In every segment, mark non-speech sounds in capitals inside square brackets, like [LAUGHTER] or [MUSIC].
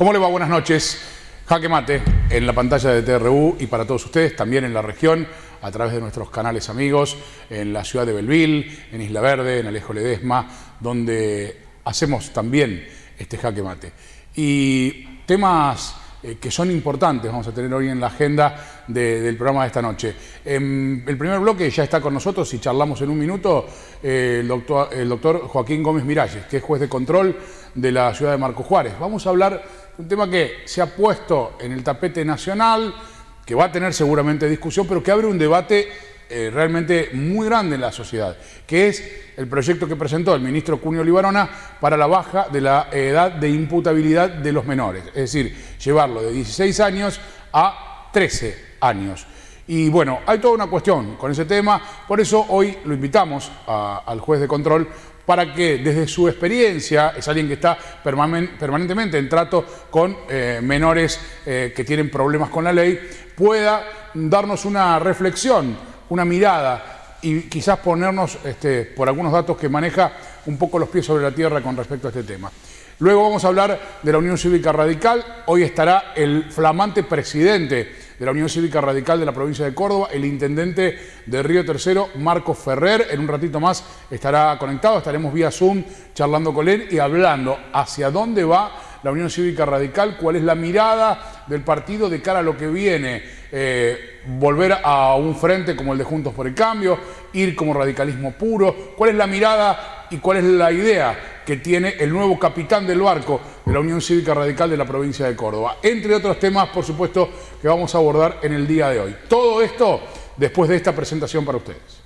¿Cómo le va? Buenas noches. Jaque Mate en la pantalla de TRU y para todos ustedes, también en la región, a través de nuestros canales amigos, en la ciudad de Belville, en Isla Verde, en Alejo Ledesma, donde hacemos también este Jaque Mate. Y temas eh, que son importantes vamos a tener hoy en la agenda del programa de esta noche. En el primer bloque ya está con nosotros y charlamos en un minuto eh, el, doctor, el doctor Joaquín Gómez Miralles, que es juez de control de la ciudad de Marco Juárez. Vamos a hablar un tema que se ha puesto en el tapete nacional, que va a tener seguramente discusión, pero que abre un debate eh, realmente muy grande en la sociedad, que es el proyecto que presentó el ministro Cunio Libarona para la baja de la edad de imputabilidad de los menores, es decir, llevarlo de 16 años a 13 años. Y bueno, hay toda una cuestión con ese tema, por eso hoy lo invitamos al juez de control para que desde su experiencia, es alguien que está permanentemente en trato con eh, menores eh, que tienen problemas con la ley, pueda darnos una reflexión una mirada y quizás ponernos, este, por algunos datos que maneja, un poco los pies sobre la tierra con respecto a este tema. Luego vamos a hablar de la Unión Cívica Radical. Hoy estará el flamante presidente de la Unión Cívica Radical de la provincia de Córdoba, el intendente de Río Tercero, Marco Ferrer. En un ratito más estará conectado, estaremos vía Zoom charlando con él y hablando hacia dónde va la Unión Cívica Radical, cuál es la mirada del partido de cara a lo que viene. Eh, volver a un frente como el de Juntos por el Cambio, ir como radicalismo puro, cuál es la mirada y cuál es la idea que tiene el nuevo capitán del barco de la Unión Cívica Radical de la provincia de Córdoba. Entre otros temas, por supuesto, que vamos a abordar en el día de hoy. Todo esto después de esta presentación para ustedes.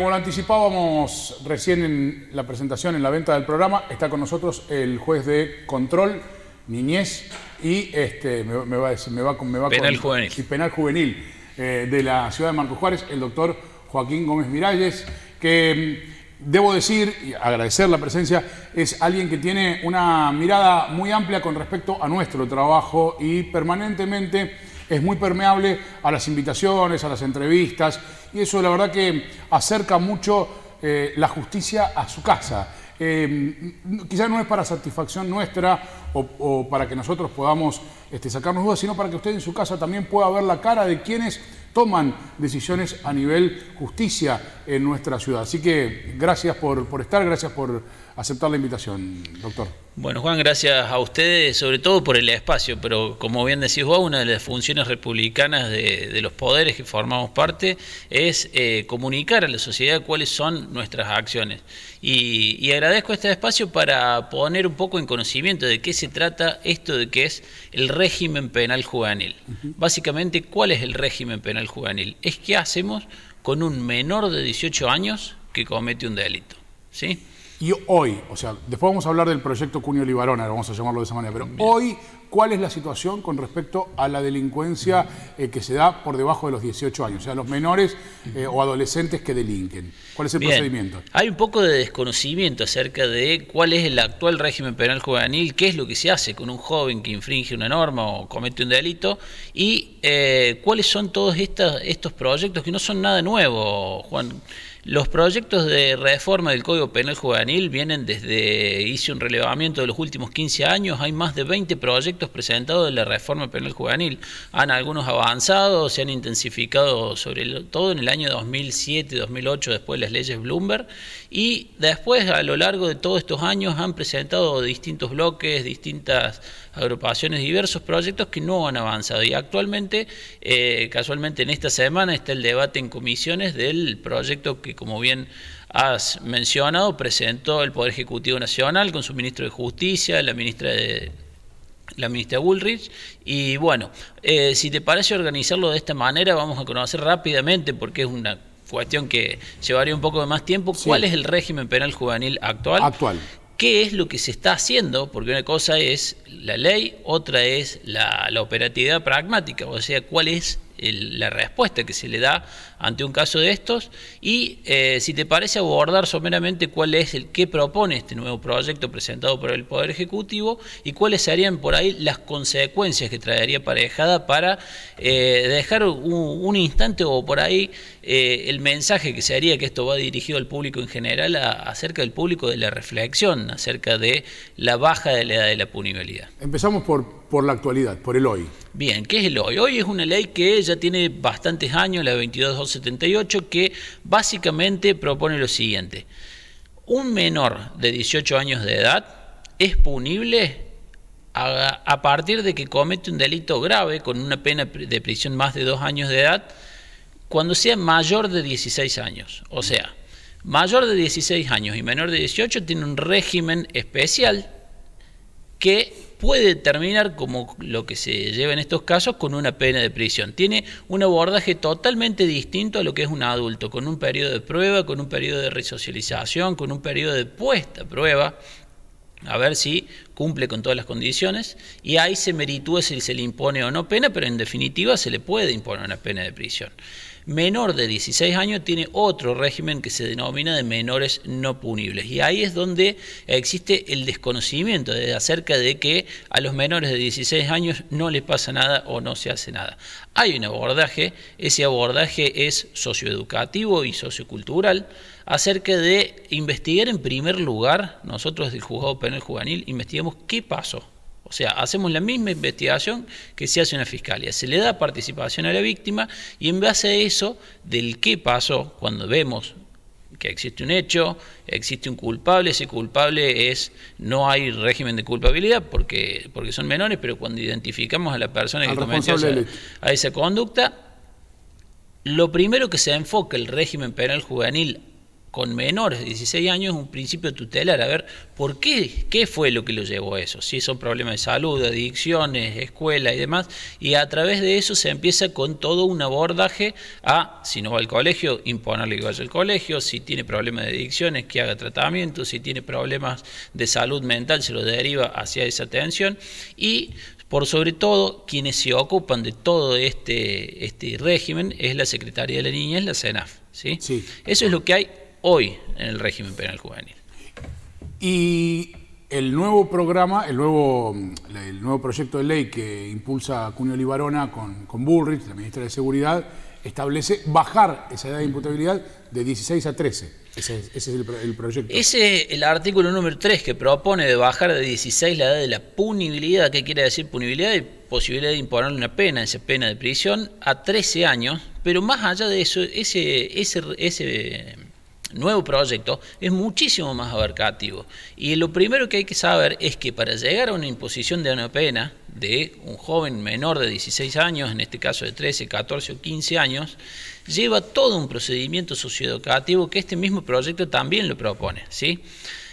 Como lo anticipábamos recién en la presentación, en la venta del programa, está con nosotros el juez de control, niñez y este, me, va, me va, me va penal juvenil. Y penal juvenil eh, de la ciudad de Marcos Juárez, el doctor Joaquín Gómez Miralles, que mm, debo decir y agradecer la presencia, es alguien que tiene una mirada muy amplia con respecto a nuestro trabajo y permanentemente es muy permeable a las invitaciones, a las entrevistas, y eso la verdad que acerca mucho eh, la justicia a su casa. Eh, quizás no es para satisfacción nuestra o, para que nosotros podamos este, sacarnos dudas, sino para que usted en su casa también pueda ver la cara de quienes toman decisiones a nivel justicia en nuestra ciudad. Así que gracias por, por estar, gracias por aceptar la invitación, doctor. Bueno, Juan, gracias a ustedes, sobre todo por el espacio, pero como bien decís vos, una de las funciones republicanas de, los poderes que formamos parte es eh, comunicar a la sociedad cuáles son nuestras acciones. Y, agradezco este espacio para poner un poco en conocimiento de qué se trata esto de que es el régimen penal juvenil. Básicamente, ¿cuál es el régimen penal juvenil? Es qué hacemos con un menor de 18 años que comete un delito. ¿Sí? Y hoy, o sea, después vamos a hablar del proyecto Cunio Libarona, vamos a llamarlo de esa manera, pero hoy, ¿cuál es la situación con respecto a la delincuencia eh, que se da por debajo de los 18 años? O sea, los menores eh, o adolescentes que delinquen. ¿Cuál es el procedimiento? Hay un poco de desconocimiento acerca de cuál es el actual régimen penal juvenil, qué es lo que se hace con un joven que infringe una norma o comete un delito y eh, cuáles son todos estos proyectos que no son nada nuevo, Juan. Los proyectos de reforma del Código Penal Juvenil vienen desde, hice un relevamiento de los últimos 15 años, hay más de 20 proyectos presentados de la reforma penal juvenil. Han algunos avanzado, se han intensificado sobre todo en el año 2007, 2008, después de las leyes Bloomberg, y después a lo largo de todos estos años han presentado distintos bloques, distintas agrupaciones, diversos proyectos que no han avanzado. Y actualmente, eh, casualmente en esta semana, está el debate en comisiones del proyecto que, como bien has mencionado, presentó el Poder Ejecutivo Nacional con su ministro de Justicia, la ministra de la ministra Bullrich. Y bueno, eh, si te parece organizarlo de esta manera, vamos a conocer rápidamente, porque es una cuestión que llevaría un poco de más tiempo, cuál es el régimen penal juvenil actual. Actual. ¿Qué es lo que se está haciendo? Porque una cosa es la ley, otra es la, la operatividad pragmática, o sea, cuál es la respuesta que se le da ante un caso de estos y eh, si te parece abordar someramente cuál es el que propone este nuevo proyecto presentado por el Poder Ejecutivo y cuáles serían por ahí las consecuencias que traería parejada para eh, dejar un, instante o por ahí eh, el mensaje que se haría que esto va dirigido al público en general acerca del público de la reflexión, acerca de la baja de la edad de la punibilidad. Empezamos por por la actualidad, por el hoy. Bien, ¿qué es el hoy? Hoy es una ley que ya tiene bastantes años, la 22278, que básicamente propone lo siguiente. Un menor de 18 años de edad es punible a, partir de que comete un delito grave con una pena de prisión más de dos años de edad cuando sea mayor de 16 años. O sea, mayor de 16 años y menor de 18 tiene un régimen especial que puede terminar como lo que se lleva en estos casos con una pena de prisión. Tiene un abordaje totalmente distinto a lo que es un adulto, con un periodo de prueba, con un periodo de resocialización, con un periodo de puesta a prueba, a ver si cumple con todas las condiciones, y ahí se meritúa si se le impone o no pena, pero en definitiva se le puede imponer una pena de prisión menor de 16 años tiene otro régimen que se denomina de menores no punibles. Y ahí es donde existe el desconocimiento de, acerca de que a los menores de 16 años no les pasa nada o no se hace nada. Hay un abordaje, ese abordaje es socioeducativo y sociocultural, acerca de investigar en primer lugar, nosotros del juzgado penal juvenil investigamos qué pasó o sea, hacemos la misma investigación que se hace en la fiscalía. Se le da participación a la víctima y en base a eso, del qué pasó, cuando vemos que existe un hecho, existe un culpable, ese culpable es, no hay régimen de culpabilidad porque, porque son menores, pero cuando identificamos a la persona que cometió a esa conducta, lo primero que se enfoca el régimen penal juvenil con menores de 16 años un principio tutelar, a ver por qué, qué fue lo que lo llevó a eso, si son problemas de salud, adicciones, escuela y demás, y a través de eso se empieza con todo un abordaje a, si no va al colegio, imponerle que vaya al colegio, si tiene problemas de adicciones, que haga tratamiento, si tiene problemas de salud mental, se lo deriva hacia esa atención, y por sobre todo, quienes se ocupan de todo este, este régimen es la Secretaría de la Niñez, la CENAF. ¿sí? Sí. Eso es lo que hay hoy en el régimen penal juvenil. Y el nuevo programa, el nuevo, el nuevo proyecto de ley que impulsa Cunio Libarona con, con Bullrich, la ministra de Seguridad, establece bajar esa edad de imputabilidad de 16 a 13. Ese, es el, el, proyecto. Ese es el artículo número 3 que propone de bajar de 16 la edad de la punibilidad, ¿qué quiere decir punibilidad? Y posibilidad de imponerle una pena, esa pena de prisión, a 13 años, pero más allá de eso, ese, ese, ese nuevo proyecto es muchísimo más abarcativo. Y lo primero que hay que saber es que para llegar a una imposición de una pena de un joven menor de 16 años, en este caso de 13, 14 o 15 años, lleva todo un procedimiento socioeducativo que este mismo proyecto también lo propone. ¿sí?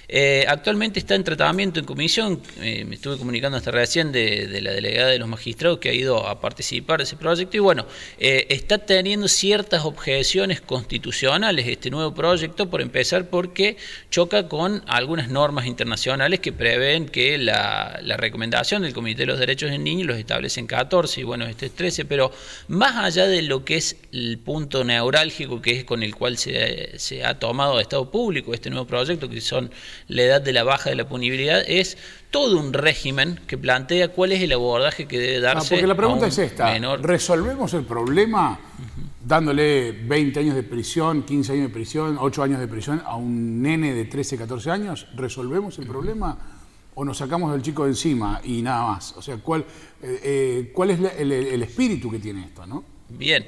Eh, actualmente está en tratamiento en comisión, eh, me estuve comunicando hasta recién de, la delegada de los magistrados que ha ido a participar de ese proyecto. Y bueno, eh, está teniendo ciertas objeciones constitucionales este nuevo proyecto, por empezar porque choca con algunas normas internacionales que prevén que la, recomendación del Comité de los Derechos del Niño los establece en 14 y bueno, este es 13, pero más allá de lo que es el punto neurálgico que es con el cual se, se ha tomado Estado público este nuevo proyecto, que son la edad de la baja de la punibilidad, es todo un régimen que plantea cuál es el abordaje que debe ah, darse. porque la pregunta es esta: ¿resolvemos el problema dándole 20 años de prisión, 15 años de prisión, 8 años de prisión a un nene de 13, 14 años? ¿Resolvemos el problema? ¿O nos sacamos del chico de encima y nada más? O sea, ¿cuál, eh, eh, cuál es el, el espíritu que tiene esto? ¿no? Bien.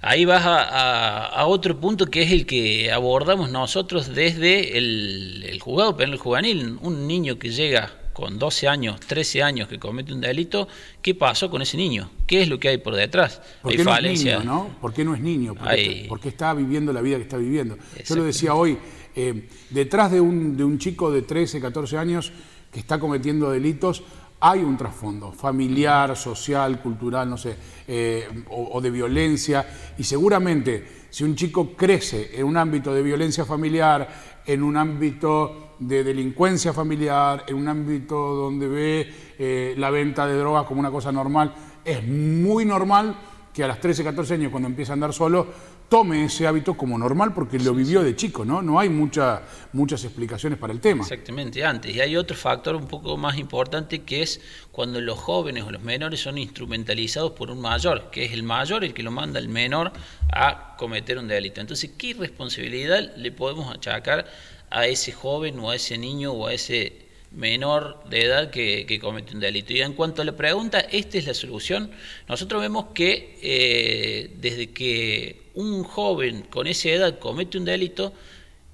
Ahí vas a, otro punto que es el que abordamos nosotros desde el, el jugado penal juvenil. Un niño que llega con 12 años, 13 años que comete un delito, ¿qué pasó con ese niño? ¿Qué es lo que hay por detrás? ¿Por qué no es niño, no? ¿Por qué no es niño? Porque, está, viviendo la vida que está viviendo. Yo lo decía hoy, eh, detrás de un, de un chico de 13, 14 años que está cometiendo delitos, hay un trasfondo familiar, social, cultural, no sé, eh, o, de violencia, y seguramente si un chico crece en un ámbito de violencia familiar, en un ámbito de delincuencia familiar, en un ámbito donde ve eh, la venta de drogas como una cosa normal, es muy normal que a las 13, 14 años, cuando empieza a andar solo, tome ese hábito como normal porque lo vivió de chico, ¿no? No hay mucha, muchas explicaciones para el tema. Exactamente, antes. Y hay otro factor un poco más importante que es cuando los jóvenes o los menores son instrumentalizados por un mayor, que es el mayor el que lo manda al menor a cometer un delito. Entonces, ¿qué responsabilidad le podemos achacar a ese joven o a ese niño o a ese menor de edad que, comete un delito. Y en cuanto a la pregunta, esta es la solución. Nosotros vemos que eh, desde que un joven con esa edad comete un delito,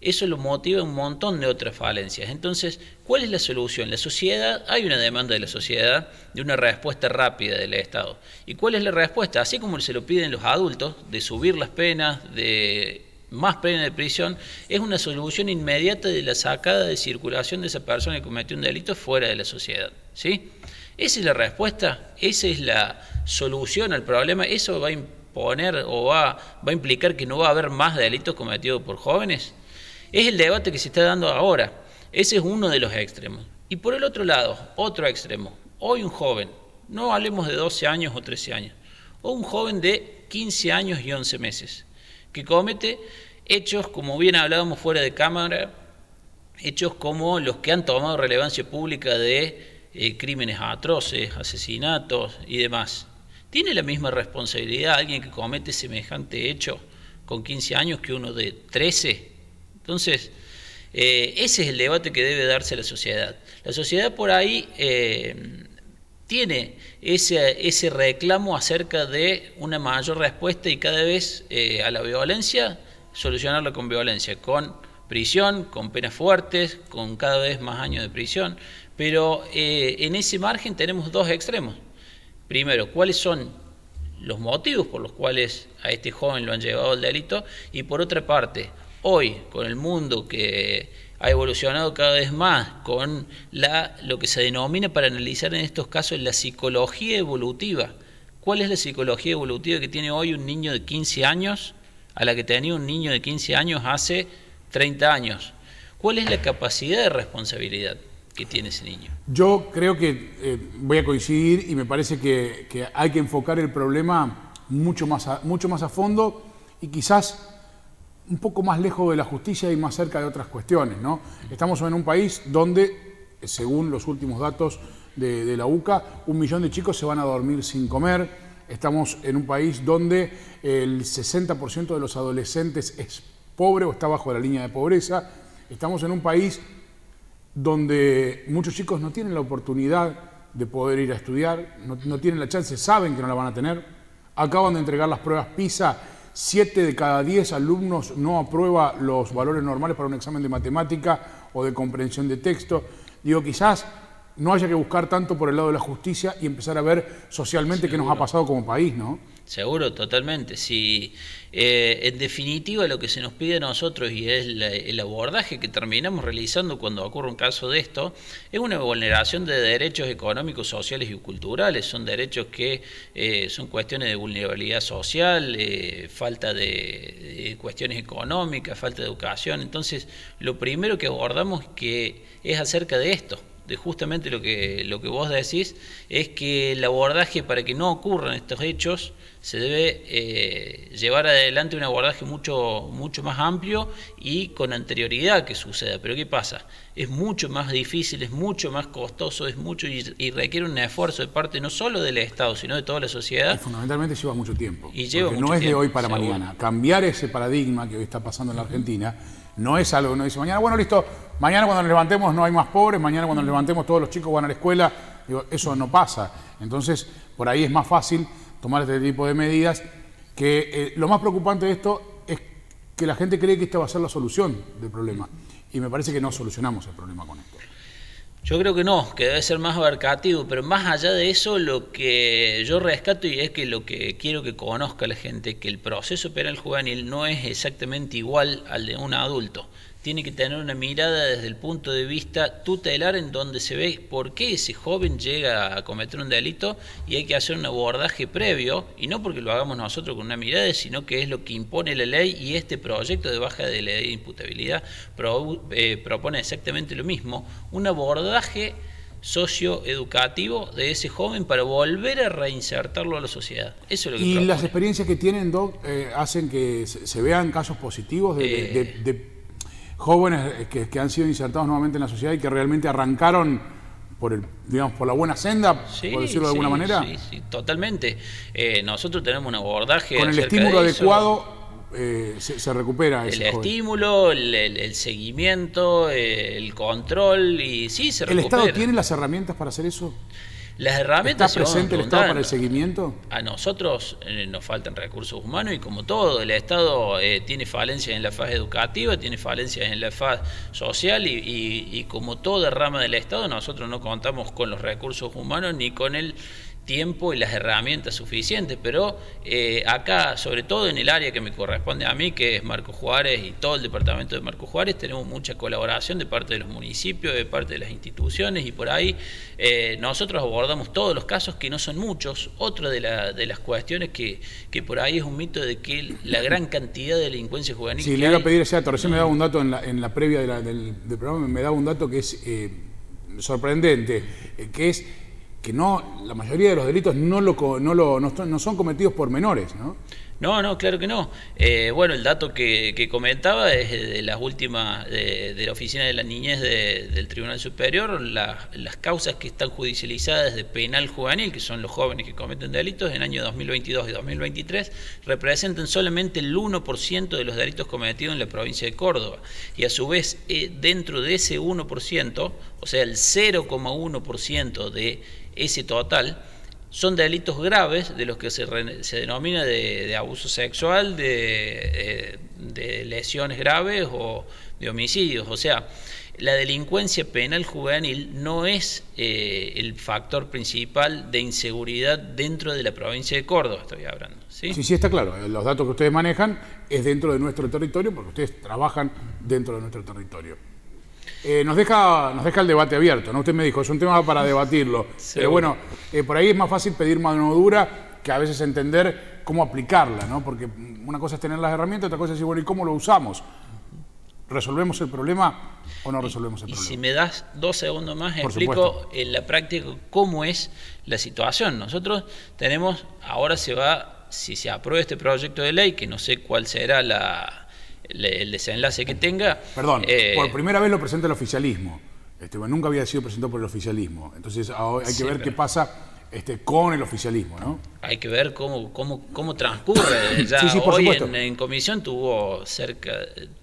eso lo motiva un montón de otras falencias. Entonces, ¿cuál es la solución? La sociedad, hay una demanda de la sociedad de una respuesta rápida del Estado. ¿Y cuál es la respuesta? Así como se lo piden los adultos, de subir las penas, de más pena de prisión, es una solución inmediata de la sacada de circulación de esa persona que cometió un delito fuera de la sociedad. ¿sí? Esa es la respuesta, esa es la solución al problema, eso va a imponer o va, va a implicar que no va a haber más delitos cometidos por jóvenes. Es el debate que se está dando ahora, ese es uno de los extremos. Y por el otro lado, otro extremo, hoy un joven, no hablemos de 12 años o 13 años, o un joven de 15 años y 11 meses, que comete hechos, como bien hablábamos fuera de cámara, hechos como los que han tomado relevancia pública de eh, crímenes atroces, asesinatos y demás. ¿Tiene la misma responsabilidad alguien que comete semejante hecho con 15 años que uno de 13? Entonces, eh, ese es el debate que debe darse la sociedad. La sociedad por ahí eh, tiene ese, ese reclamo acerca de una mayor respuesta y cada vez eh, a la violencia, solucionarla con violencia, con prisión, con penas fuertes, con cada vez más años de prisión. Pero en ese margen tenemos dos extremos. Primero, ¿cuáles son los motivos por los cuales a este joven lo han llevado al delito? Y por otra parte, hoy, con el mundo que ha evolucionado cada vez más con la, lo que se denomina para analizar en estos casos la psicología evolutiva. ¿Cuál es la psicología evolutiva que tiene hoy un niño de 15 años a la que tenía un niño de 15 años hace 30 años? ¿Cuál es la capacidad de responsabilidad que tiene ese niño? Yo creo que eh, voy a coincidir y me parece que, que, hay que enfocar el problema mucho más mucho más a fondo y quizás un poco más lejos de la justicia y más cerca de otras cuestiones. ¿no? Estamos en un país donde, según los últimos datos de, la UCA, un millón de chicos se van a dormir sin comer. Estamos en un país donde el 60% de los adolescentes es pobre o está bajo la línea de pobreza. Estamos en un país donde muchos chicos no tienen la oportunidad de poder ir a estudiar, no, no tienen la chance, saben que no la van a tener. Acaban de entregar las pruebas PISA 7 de cada 10 alumnos no aprueba los valores normales para un examen de matemática o de comprensión de texto. Digo, quizás no haya que buscar tanto por el lado de la justicia y empezar a ver socialmente qué nos ha pasado como país, ¿no? Seguro, totalmente. Si, eh, en definitiva, lo que se nos pide a nosotros y es el abordaje que terminamos realizando cuando ocurre un caso de esto, es una vulneración de derechos económicos, sociales y culturales. Son derechos que eh, son cuestiones de vulnerabilidad social, eh, falta de, cuestiones económicas, falta de educación. Entonces, lo primero que abordamos que es acerca de esto de justamente lo que, lo que vos decís, es que el abordaje para que no ocurran estos hechos se debe eh, llevar adelante un abordaje mucho, mucho más amplio y con anterioridad que suceda. Pero ¿qué pasa? Es mucho más difícil, es mucho más costoso, es mucho y, requiere un esfuerzo de parte no solo del Estado, sino de toda la sociedad. Y fundamentalmente lleva mucho tiempo. Y lleva porque no es de hoy para mañana. Cambiar ese paradigma que hoy está pasando en la Argentina no es algo que uno dice mañana, bueno, listo, mañana cuando nos levantemos no hay más pobres, mañana cuando nos levantemos todos los chicos van a la escuela. Digo, eso no pasa. Entonces, por ahí es más fácil tomar este tipo de medidas, que eh, lo más preocupante de esto es que la gente cree que esta va a ser la solución del problema. Y me parece que no solucionamos el problema con esto. Yo creo que no, que debe ser más abarcativo, pero más allá de eso, lo que yo rescato y es que lo que quiero que conozca la gente, que el proceso penal juvenil no es exactamente igual al de un adulto. Tiene que tener una mirada desde el punto de vista tutelar en donde se ve por qué ese joven llega a cometer un delito y hay que hacer un abordaje previo, y no porque lo hagamos nosotros con una mirada, sino que es lo que impone la ley y este proyecto de baja de ley de imputabilidad eh, propone exactamente lo mismo, un abordaje socioeducativo de ese joven para volver a reinsertarlo a la sociedad. Eso es lo que y las experiencias que tienen, Doc, eh, hacen que se, vean casos positivos de, eh, jóvenes que, han sido insertados nuevamente en la sociedad y que realmente arrancaron por el, digamos, por la buena senda, por decirlo de alguna manera. Sí, sí, totalmente. Eh, nosotros tenemos un abordaje. Con el estímulo adecuado eh, se, recupera ese El estímulo, el, seguimiento, el control y sí, se recupera. ¿El Estado tiene las herramientas para hacer eso? Las herramientas ¿Está presente el Estado para el seguimiento? A nosotros eh, nos faltan recursos humanos y como todo, el Estado eh, tiene falencias en la fase educativa, tiene falencias en la fase social y, y como toda rama del Estado nosotros no contamos con los recursos humanos ni con el tiempo y las herramientas suficientes, pero eh, acá, sobre todo en el área que me corresponde a mí, que es Marco Juárez y todo el departamento de Marco Juárez, tenemos mucha colaboración de parte de los municipios, de parte de las instituciones y por ahí eh, nosotros abordamos todos los casos que no son muchos. Otra de, las cuestiones que, que, por ahí es un mito de que la gran cantidad de delincuencia juvenil... Sí, le voy a pedir ese dato, recién me daba un dato en la, en la previa del, programa, me daba un dato que es eh, sorprendente, que es que no, la mayoría de los delitos no, lo, no, lo, no, son cometidos por menores, ¿no? No, no, claro que no. Eh, bueno, el dato que, comentaba es de las últimas, de, la Oficina de la Niñez del Tribunal Superior, las causas que están judicializadas de penal juvenil, que son los jóvenes que cometen delitos, en el año 2022 y 2023, representan solamente el 1% de los delitos cometidos en la provincia de Córdoba. Y a su vez, eh, dentro de ese 1%, o sea, el 0,1% de ese total son delitos graves de los que se, se denomina de, abuso sexual, eh, de, lesiones graves o de homicidios. O sea, la delincuencia penal juvenil no es eh, el factor principal de inseguridad dentro de la provincia de Córdoba, estoy hablando. ¿sí? sí, sí, está claro. Los datos que ustedes manejan es dentro de nuestro territorio porque ustedes trabajan dentro de nuestro territorio. Eh, nos, deja, nos deja el debate abierto, ¿no? Usted me dijo, es un tema para debatirlo. Pero bueno, eh, por ahí es más fácil pedir mano dura que a veces entender cómo aplicarla, ¿no? Porque una cosa es tener las herramientas, otra cosa es decir, bueno, ¿y cómo lo usamos? ¿Resolvemos el problema o no resolvemos el problema? Y si me das dos segundos más, explico en la práctica cómo es la situación. Nosotros tenemos, ahora se va, si se aprueba este proyecto de ley, que no sé cuál será la, el, desenlace que tenga. Perdón, eh, por primera vez lo presenta el oficialismo. Este, nunca había sido presentado por el oficialismo. Entonces hay que ver qué pasa este, con el oficialismo, ¿no? Hay que ver cómo, cómo, cómo transcurre. [COUGHS] Ya hoy en, comisión tuvo cerca,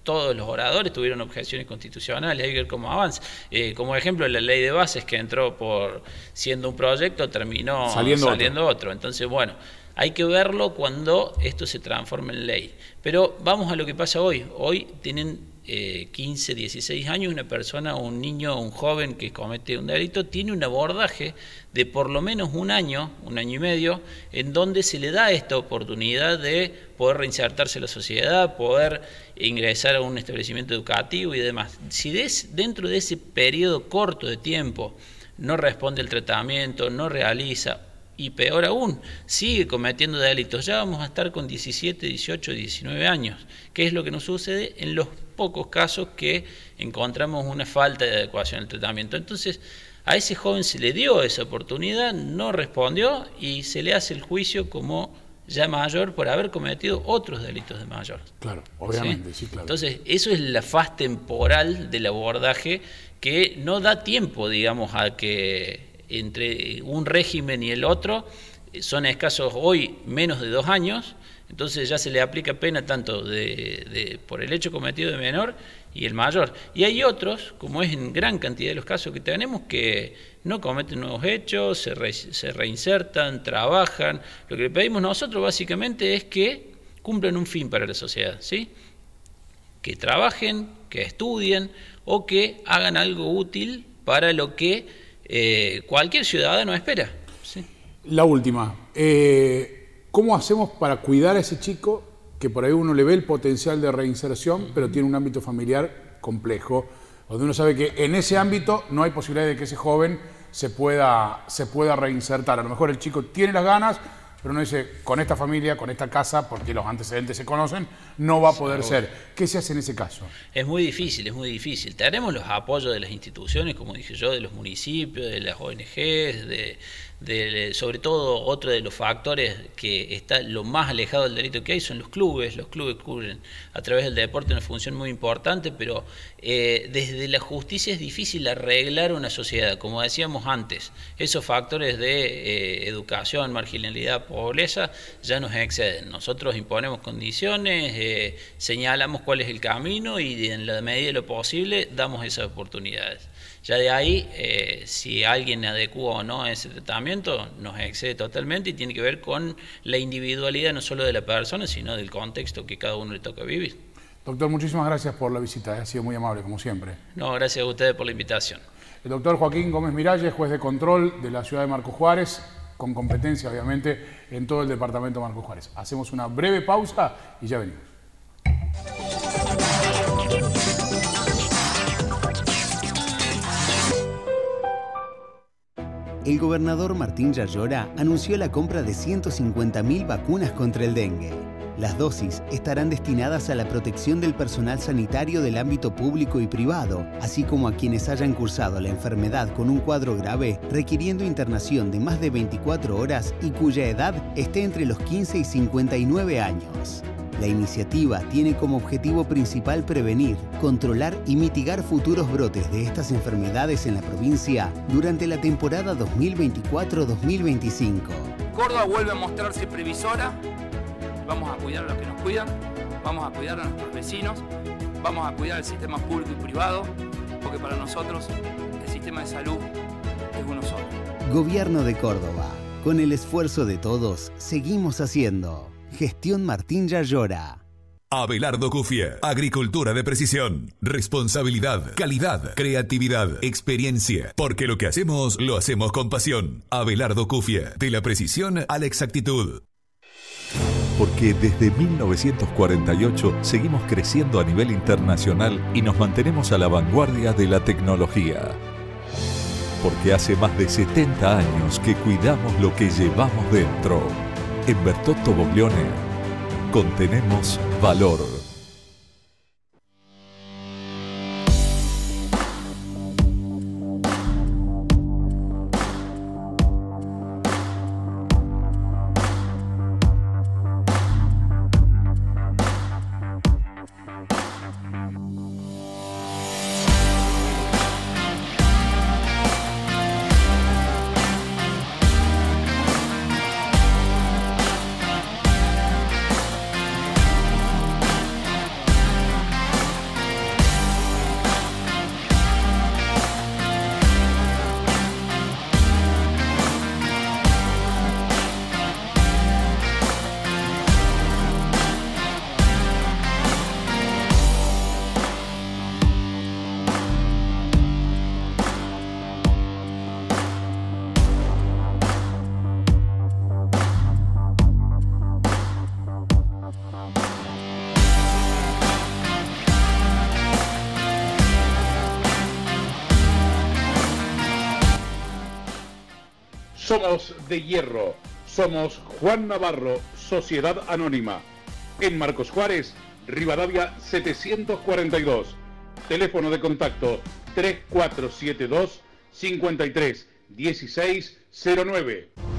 todos los oradores tuvieron objeciones constitucionales, hay que ver cómo avanza. Eh, como ejemplo, la ley de bases que entró por siendo un proyecto terminó saliendo, otro. Entonces, bueno, hay que verlo cuando esto se transforme en ley. Pero vamos a lo que pasa hoy. Hoy tienen 15, eh, 16 años, una persona, un niño, un joven que comete un delito, tiene un abordaje de por lo menos un año, un año y medio, en donde se le da esta oportunidad de poder reinsertarse en la sociedad, poder ingresar a un establecimiento educativo y demás. Si dentro de ese periodo corto de tiempo no responde el tratamiento, no realiza y peor aún, sigue cometiendo delitos. Ya vamos a estar con 17, 18, 19 años, que es lo que nos sucede en los pocos casos que encontramos una falta de adecuación al tratamiento. Entonces, a ese joven se le dio esa oportunidad, no respondió y se le hace el juicio como ya mayor por haber cometido otros delitos de mayor. Claro, obviamente, sí, claro. Entonces, eso es la faz temporal del abordaje que no da tiempo, digamos, a que entre un régimen y el otro son escasos hoy menos de dos años, entonces ya se le aplica pena tanto de, por el hecho cometido de menor y el mayor. Y hay otros, como es en gran cantidad de los casos que tenemos, que no cometen nuevos hechos, se, se reinsertan, trabajan. Lo que le pedimos nosotros básicamente es que cumplan un fin para la sociedad, ¿sí? que trabajen, que estudien o que hagan algo útil para lo que eh, cualquier ciudadano espera. La última, eh, ¿cómo hacemos para cuidar a ese chico que por ahí uno le ve el potencial de reinserción, pero tiene un ámbito familiar complejo, donde uno sabe que en ese ámbito no hay posibilidad de que ese joven se pueda, se pueda reinsertar. A lo mejor el chico tiene las ganas, pero uno dice, con esta familia, con esta casa, porque los antecedentes se conocen, no va a poder ser. ¿Qué se hace en ese caso? Es muy difícil, es muy difícil. Tenemos los apoyos de las instituciones, como dije yo, de los municipios, de las ONGs, de, sobre todo otro de los factores que está lo más alejado del delito que hay son los clubes. Los clubes cubren a través del deporte una función muy importante, pero eh, desde la justicia es difícil arreglar una sociedad, como decíamos antes. Esos factores de eh, educación, marginalidad, pobreza ya nos exceden. Nosotros imponemos condiciones, eh, señalamos cuál es el camino y en la medida de lo posible damos esas oportunidades. Ya de ahí, eh, si alguien adecua o no a ese tratamiento, nos excede totalmente y tiene que ver con la individualidad no solo de la persona, sino del contexto que cada uno le toca vivir. Doctor, muchísimas gracias por la visita, ha sido muy amable, como siempre. No, gracias a ustedes por la invitación. El doctor Joaquín Gómez Miralles, juez de control de la ciudad de Marco Juárez, con competencia, obviamente, en todo el departamento de Marco Juárez. Hacemos una breve pausa y ya venimos. El gobernador Martín Yayora anunció la compra de 150.000 vacunas contra el dengue. Las dosis estarán destinadas a la protección del personal sanitario del ámbito público y privado, así como a quienes hayan cursado la enfermedad con un cuadro grave requiriendo internación de más de 24 horas y cuya edad esté entre los 15 y 59 años. La iniciativa tiene como objetivo principal prevenir, controlar y mitigar futuros brotes de estas enfermedades en la provincia durante la temporada 2024-2025. Córdoba vuelve a mostrarse previsora, vamos a cuidar a los que nos cuidan, vamos a cuidar a nuestros vecinos, vamos a cuidar el sistema público y privado, porque para nosotros el sistema de salud es uno solo. Gobierno de Córdoba, con el esfuerzo de todos, seguimos haciendo. Gestión Martín Yayora. Abelardo Cufia. Agricultura de precisión. Responsabilidad, calidad, creatividad, experiencia. Porque lo que hacemos, lo hacemos con pasión. Abelardo Cufia. De la precisión a la exactitud. Porque desde 1948 seguimos creciendo a nivel internacional y nos mantenemos a la vanguardia de la tecnología. Porque hace más de 70 años que cuidamos lo que llevamos dentro en Bertotto Boglione contenemos valor. Somos de Hierro. Somos Juan Navarro, Sociedad Anónima. En Marcos Juárez, Rivadavia 742. Teléfono de contacto 3472 53 1609.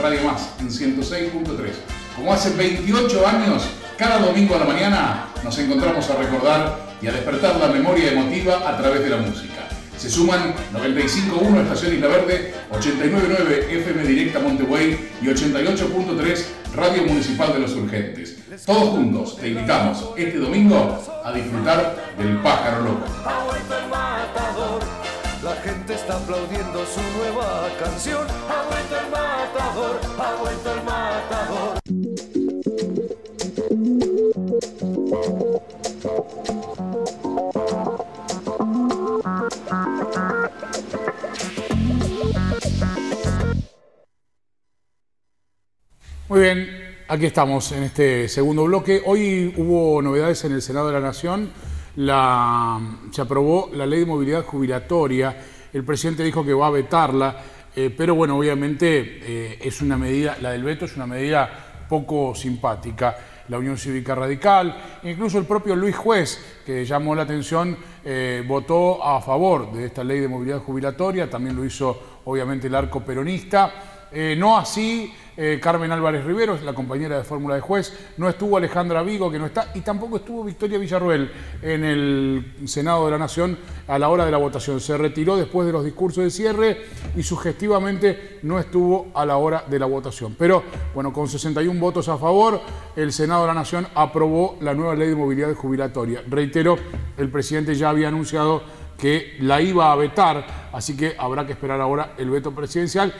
Radio Más, en 106.3. Como hace 28 años, cada domingo a la mañana nos encontramos a recordar y a despertar la memoria emotiva a través de la música. Se suman 95.1 Estación Isla Verde, 89.9 FM Directa Montevideo y 88.3 Radio Municipal de los Urgentes. Todos juntos te invitamos este domingo a disfrutar del pájaro loco. La gente está aplaudiendo su nueva canción. Ha el matador, ha el matador. Muy bien, aquí estamos en este segundo bloque. Hoy hubo novedades en el Senado de la Nación. Se aprobó la ley de movilidad jubilatoria. El presidente dijo que va a vetarla, eh, pero bueno, obviamente eh, es una medida, la del veto es una medida poco simpática. La Unión Cívica Radical, incluso el propio Luis Juez, que llamó la atención, eh, votó a favor de esta ley de movilidad jubilatoria, también lo hizo obviamente el arco peronista. No así eh, Carmen Álvarez Riveros, la compañera de fórmula de juez, no estuvo Alejandra Vigo, que no está, y tampoco estuvo Victoria Villarruel en el Senado de la Nación a la hora de la votación. Se retiró después de los discursos de cierre y sugestivamente no estuvo a la hora de la votación. Pero, bueno, con 61 votos a favor, el Senado de la Nación aprobó la nueva ley de movilidad jubilatoria. Reitero, el presidente ya había anunciado que la iba a vetar, así que habrá que esperar ahora el veto presidencial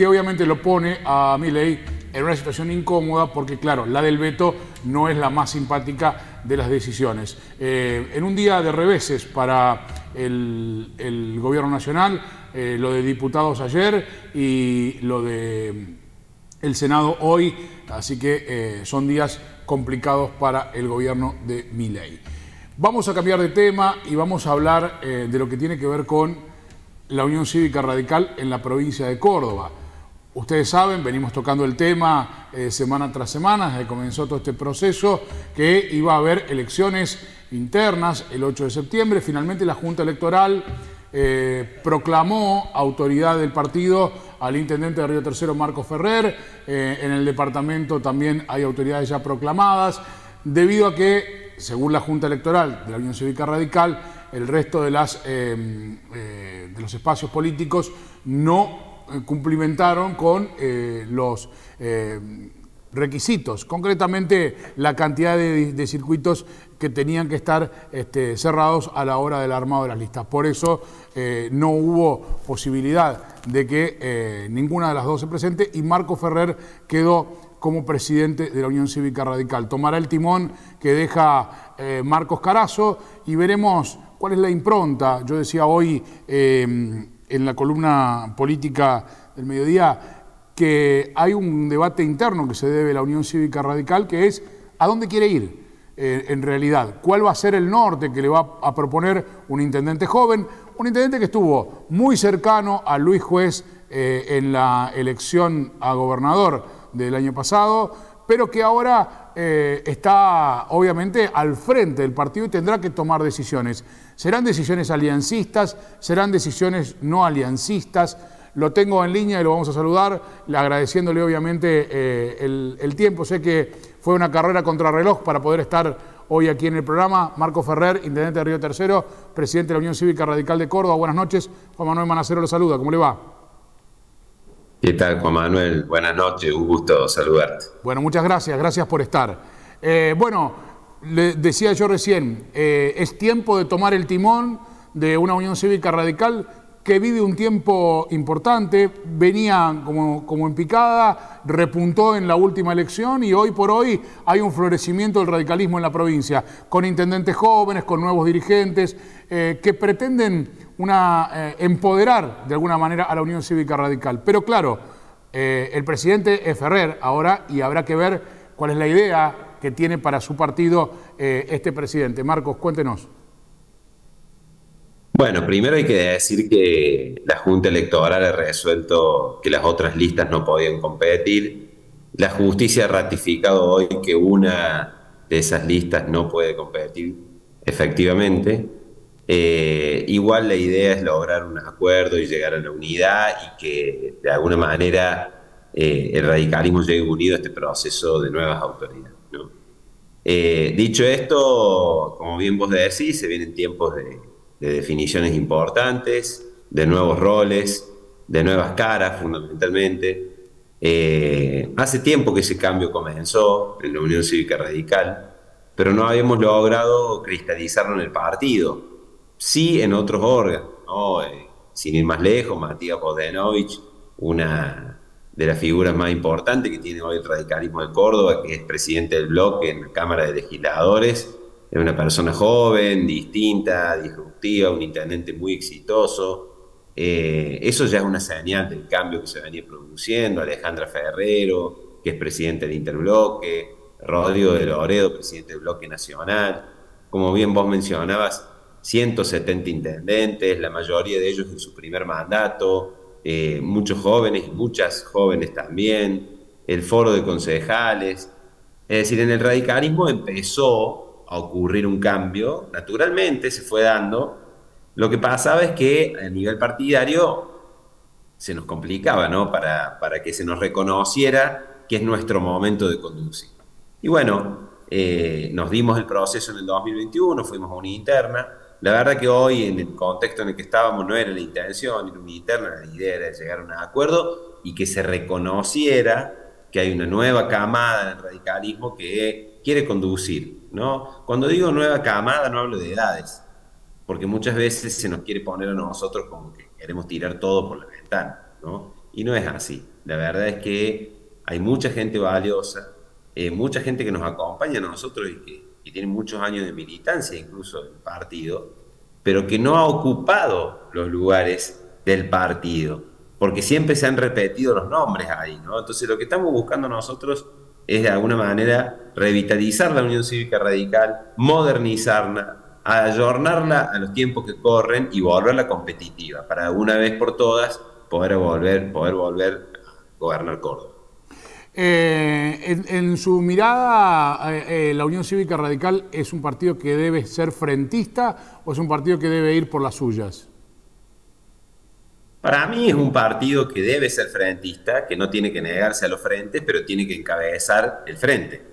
que obviamente lo pone a ley en una situación incómoda porque, claro, la del veto no es la más simpática de las decisiones. Eh, en un día de reveses para el, gobierno nacional, eh, lo de diputados ayer y lo de mm, el Senado hoy, así que eh, son días complicados para el gobierno de ley. Vamos a cambiar de tema y vamos a hablar de lo que tiene que ver con la Unión Cívica Radical en la provincia de Córdoba. Ustedes saben, venimos tocando el tema eh, semana tras semana, desde comenzó todo este proceso, que iba a haber elecciones internas el 8 de septiembre. Finalmente la Junta Electoral eh, proclamó autoridad del partido al intendente de Río Tercero, Marco Ferrer. Eh, en el departamento también hay autoridades ya proclamadas, debido a que, según la Junta Electoral de la Unión Cívica Radical, el resto de, las, de los espacios políticos no cumplimentaron con eh, los eh, requisitos, concretamente la cantidad de, circuitos que tenían que estar este, cerrados a la hora del armado de las listas. Por eso no hubo posibilidad de que ninguna de las dos se presente y Marco Ferrer quedó como presidente de la Unión Cívica Radical. Tomará el timón que deja Marcos Carazo y veremos cuál es la impronta. Yo decía hoy en la columna política del mediodía que hay un debate interno que se debe a la Unión Cívica Radical, que es a dónde quiere ir eh, en realidad, cuál va a ser el norte que le va a proponer un intendente joven, un intendente que estuvo muy cercano a Luis Juez eh, en la elección a gobernador del año pasado, pero que ahora eh, está obviamente al frente del partido y tendrá que tomar decisiones. Serán decisiones aliancistas, serán decisiones no aliancistas. Lo tengo en línea y lo vamos a saludar, agradeciéndole obviamente eh, el, tiempo. Sé que fue una carrera contra reloj para poder estar hoy aquí en el programa. Marco Ferrer, intendente de Río Tercero, presidente de la Unión Cívica Radical de Córdoba. Buenas noches. Juan Manuel Manacero lo saluda. ¿Cómo le va? ¿Qué tal, Juan Manuel? Buenas noches, un gusto saludarte. Bueno, muchas gracias, gracias por estar. Eh, bueno, le decía yo recién, eh, es tiempo de tomar el timón de una Unión Cívica Radical que vive un tiempo importante, venía como, como, en picada, repuntó en la última elección y hoy por hoy hay un florecimiento del radicalismo en la provincia, con intendentes jóvenes, con nuevos dirigentes, eh, que pretenden una, eh, empoderar de alguna manera a la Unión Cívica Radical. Pero claro, el presidente es Ferrer ahora y habrá que ver cuál es la idea que tiene para su partido eh, este presidente. Marcos, cuéntenos. Bueno, primero hay que decir que la Junta Electoral ha resuelto que las otras listas no podían competir. La justicia ha ratificado hoy que una de esas listas no puede competir, efectivamente. Eh, igual la idea es lograr un acuerdo y llegar a la unidad y que de alguna manera eh, el radicalismo llegue unido a este proceso de nuevas autoridades. Eh, dicho esto, como bien vos decís, se vienen tiempos de, definiciones importantes, de nuevos roles, de nuevas caras fundamentalmente. hace tiempo que ese cambio comenzó en la Unión Cívica Radical, pero no habíamos logrado cristalizarlo en el partido sí en otros órganos, eh, sin ir más lejos, Matías Bodenovich, una de las figuras más importantes que tiene hoy el radicalismo de Córdoba, que es presidente del bloque en la Cámara de Legisladores, es una persona joven, distinta, disruptiva, un intendente muy exitoso. Eh, eso ya es una señal del cambio que se venía produciendo. Alejandra Ferrero, que es presidente del Interbloque, Rodrigo de Loredo, presidente del Bloque Nacional. Como bien vos mencionabas, 170 intendentes, la mayoría de ellos en su primer mandato, eh, muchos jóvenes muchas jóvenes también, el foro de concejales. Es decir, en el radicalismo empezó a ocurrir un cambio, naturalmente se fue dando. Lo que pasaba es que a nivel partidario se nos complicaba, ¿no? Para, para que se nos reconociera que es nuestro momento de conducir. Y bueno, eh, nos dimos el proceso en el 2021, fuimos a una interna, la verdad que hoy, en el contexto en el que estábamos, no era la intención, era una interna, la idea era llegar a un acuerdo y que se reconociera que hay una nueva camada del radicalismo que quiere conducir. ¿no? Cuando digo nueva camada, no hablo de edades, porque muchas veces se nos quiere poner a nosotros como que queremos tirar todo por la ventana, ¿no? y no es así. La verdad es que hay mucha gente valiosa, eh, mucha gente que nos acompaña a nosotros y que que tiene muchos años de militancia incluso del partido, pero que no ha ocupado los lugares del partido, porque siempre se han repetido los nombres ahí, ¿no? Entonces lo que estamos buscando nosotros es de alguna manera revitalizar la Unión Cívica Radical, modernizarla, ayornarla a los tiempos que corren y volverla competitiva, para una vez por todas poder volver, poder volver a gobernar Córdoba. Eh, en, su mirada, eh, eh, ¿la Unión Cívica Radical es un partido que debe ser frentista o es un partido que debe ir por las suyas? Para mí es un partido que debe ser frentista, que no tiene que negarse a los frentes, pero tiene que encabezar el frente.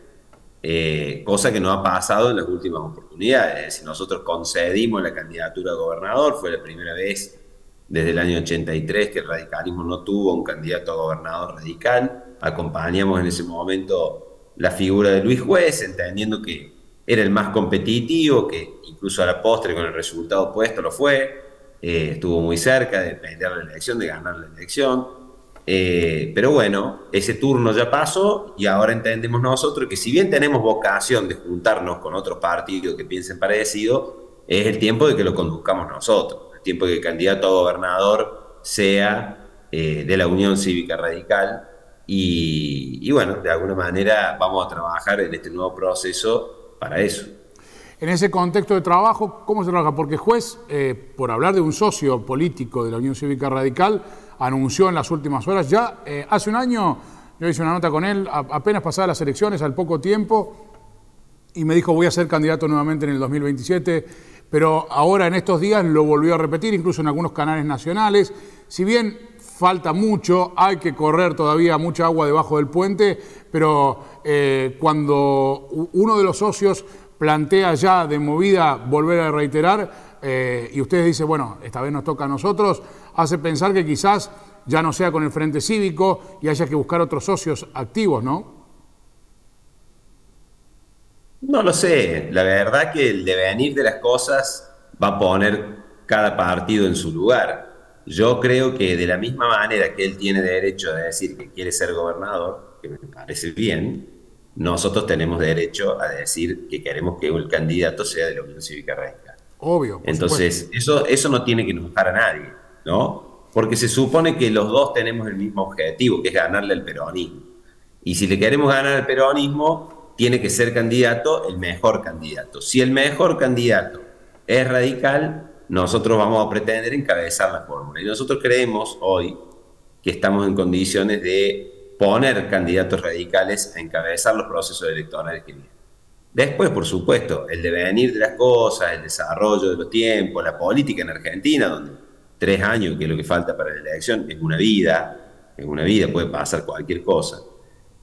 cosa que no ha pasado en las últimas oportunidades. Si nosotros concedimos la candidatura a gobernador, fue la primera vez desde el año 83 que el radicalismo no tuvo un candidato a gobernador radical acompañamos en ese momento la figura de Luis Juez, entendiendo que era el más competitivo, que incluso a la postre con el resultado opuesto lo fue, eh, estuvo muy cerca de pelear la elección, de ganar la elección. Eh, pero bueno, ese turno ya pasó y ahora entendemos nosotros que si bien tenemos vocación de juntarnos con otros partidos que piensen parecido, es el tiempo de que lo conduzcamos nosotros, el tiempo de que el candidato a gobernador sea eh, de la Unión Cívica Radical y, bueno, de alguna manera vamos a trabajar en este nuevo proceso para eso. En ese contexto de trabajo, ¿cómo se trabaja? Porque juez, eh, por hablar de un socio político de la Unión Cívica Radical, anunció en las últimas horas, ya eh, hace un año, yo hice una nota con él, apenas pasadas las elecciones, al poco tiempo, y me dijo voy a ser candidato nuevamente en el 2027, pero ahora en estos días lo volvió a repetir, incluso en algunos canales nacionales. Si bien falta mucho, hay que correr todavía mucha agua debajo del puente, pero eh, cuando uno de los socios plantea ya de movida volver a reiterar eh, y ustedes dicen, bueno, esta vez nos toca a nosotros, hace pensar que quizás ya no sea con el Frente Cívico y haya que buscar otros socios activos, ¿no? No lo sé, la verdad que el devenir de las cosas va a poner cada partido en su lugar. Yo creo que de la misma manera que él tiene derecho a decir que quiere ser gobernador, que me parece bien, nosotros tenemos derecho a decir que queremos que el candidato sea de la Unión Cívica Radical. Obvio. Entonces, eso, eso no tiene que enojar a nadie, ¿no? Porque se supone que los dos tenemos el mismo objetivo, que es ganarle al peronismo. Y si le queremos ganar al peronismo, tiene que ser candidato el mejor candidato. Si el mejor candidato es radical, nosotros vamos a pretender encabezar la fórmula. Y nosotros creemos hoy que estamos en condiciones de poner candidatos radicales a encabezar los procesos electorales que vienen. Después, por supuesto, el devenir de las cosas, el desarrollo de los tiempos, la política en Argentina, donde tres años, que es lo que falta para la elección, es una vida, es una vida, puede pasar cualquier cosa.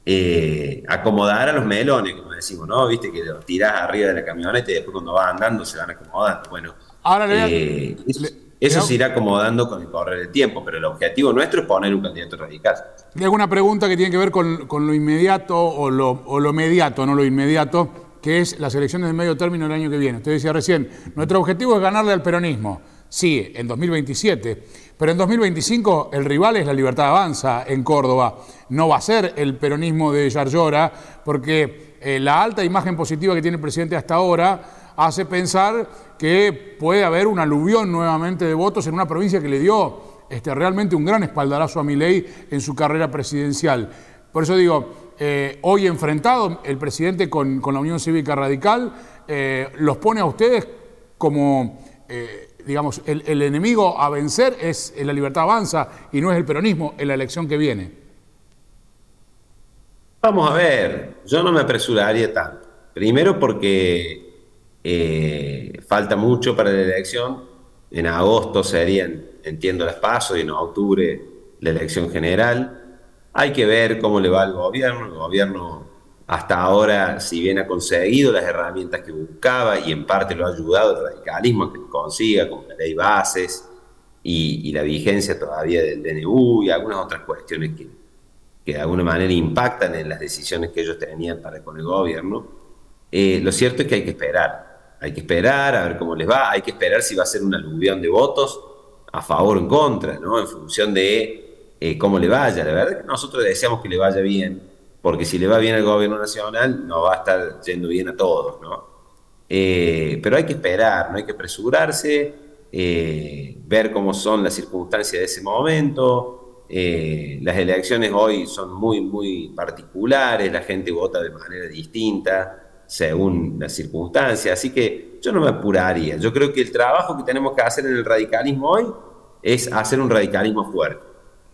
Eh, acomodar a los melones, como decimos, ¿no? Viste que los tirás arriba de la camioneta y después cuando va andando se van acomodando. Bueno, Ahora le voy a- eh, eso, le- eso le- se irá acomodando con el correr del tiempo, pero el objetivo nuestro es poner un candidato radical. Le hago una pregunta que tiene que ver con, con lo inmediato o lo, o lo mediato, no lo inmediato, que es las elecciones de medio término el año que viene. Usted decía recién, nuestro objetivo es ganarle al peronismo. Sí, en 2027, pero en 2025 el rival es la Libertad Avanza en Córdoba. No va a ser el peronismo de Yarlora, porque eh, la alta imagen positiva que tiene el presidente hasta ahora hace pensar que puede haber un aluvión nuevamente de votos en una provincia que le dio este, realmente un gran espaldarazo a Milei en su carrera presidencial. Por eso digo, eh, hoy enfrentado el presidente con, la Unión Cívica Radical, eh, los pone a ustedes como, eh, digamos, el, enemigo a vencer es la libertad avanza y no es el peronismo en la elección que viene. Vamos a ver, yo no me apresuraría tanto. Primero porque falta mucho para la elección. En agosto serían, entiendo, las pasos y en octubre la elección general. Hay que ver cómo le va al gobierno. El gobierno hasta ahora, si bien ha conseguido las herramientas que buscaba y en parte lo ha ayudado el radicalismo a que consiga, como la ley bases y, la vigencia todavía del DNU y algunas otras cuestiones que, que de alguna manera impactan en las decisiones que ellos tenían para con el gobierno, eh, lo cierto es que hay que esperar. Hay que esperar a ver cómo les va, hay que esperar si va a ser una aluvión de votos a favor o en contra, ¿no? En función de eh, cómo le vaya. La verdad es que nosotros deseamos que le vaya bien, porque si le va bien al gobierno nacional, nos va a estar yendo bien a todos, ¿no? Eh, pero hay que esperar, no hay que apresurarse, eh, ver cómo son las circunstancias de ese momento. Las elecciones hoy son muy, muy particulares, la gente vota de manera distinta según las circunstancias, así que yo no me apuraría. Yo creo que el trabajo que tenemos que hacer en el radicalismo hoy es hacer un radicalismo fuerte.